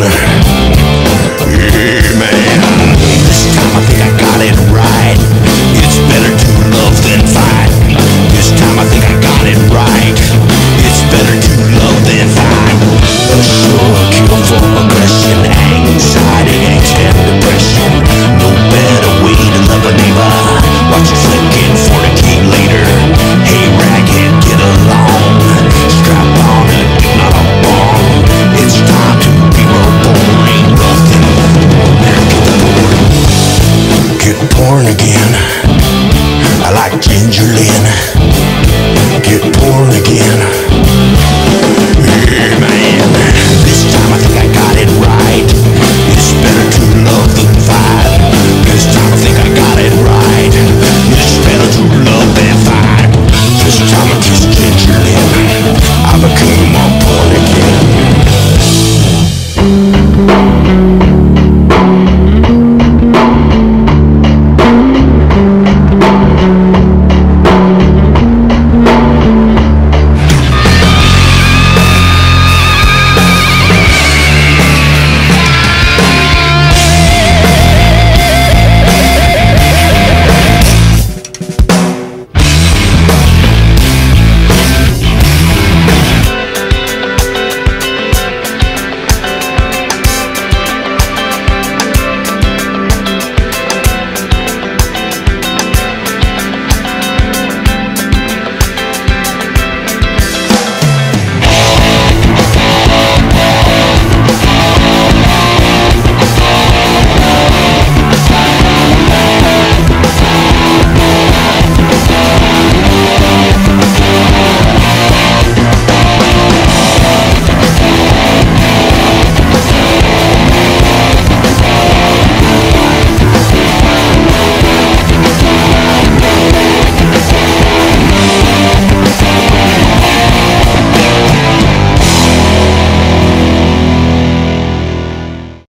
Amen. born again. I like ginger Lynn. Get born again.